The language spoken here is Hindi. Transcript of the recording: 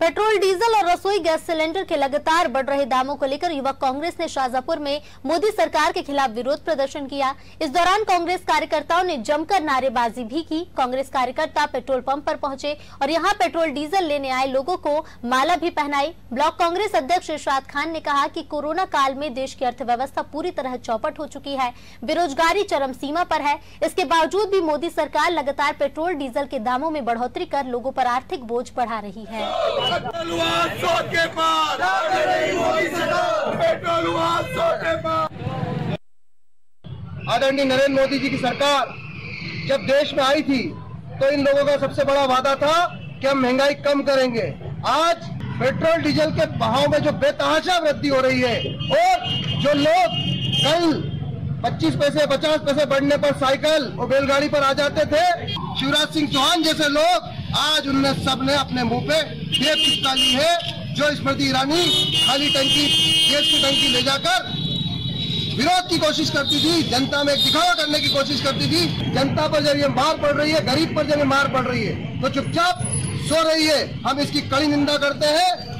पेट्रोल, डीजल और रसोई गैस सिलेंडर के लगातार बढ़ रहे दामों को लेकर युवक कांग्रेस ने शाजापुर में मोदी सरकार के खिलाफ विरोध प्रदर्शन किया। इस दौरान कांग्रेस कार्यकर्ताओं ने जमकर नारेबाजी भी की। कांग्रेस कार्यकर्ता पेट्रोल पंप पर पहुँचे और यहाँ पेट्रोल, डीजल लेने आए लोगों को माला भी पहनाई। ब्लॉक कांग्रेस अध्यक्ष इरशाद खान ने कहा की कोरोना काल में देश की अर्थव्यवस्था पूरी तरह चौपट हो चुकी है। बेरोजगारी चरम सीमा पर है। इसके बावजूद भी मोदी सरकार लगातार पेट्रोल, डीजल के दामों में बढ़ोतरी कर लोगों पर आर्थिक बोझ बढ़ा रही है। के के आदरणीय नरेंद्र मोदी जी की सरकार जब देश में आई थी तो इन लोगों का सबसे बड़ा वादा था कि हम महँगाई कम करेंगे। आज पेट्रोल, डीजल के भाव में जो बेतहाशा वृद्धि हो रही है और जो लोग कल 25 पैसे 50 पैसे बढ़ने पर साइकिल और बैलगाड़ी पर आ जाते थे, शिवराज सिंह चौहान जैसे लोग आज उन्होंने सबने अपने मुँह पे ये पिस्ता ली है, जो स्मृति ईरानी खाली टंकी गैस की टंकी ले जाकर विरोध की कोशिश करती थी, जनता में दिखावा करने की कोशिश करती थी। जनता पर जब ये मार पड़ रही है, गरीब पर जब मार पड़ रही है तो चुपचाप सो रही है। हम इसकी कड़ी निंदा करते हैं।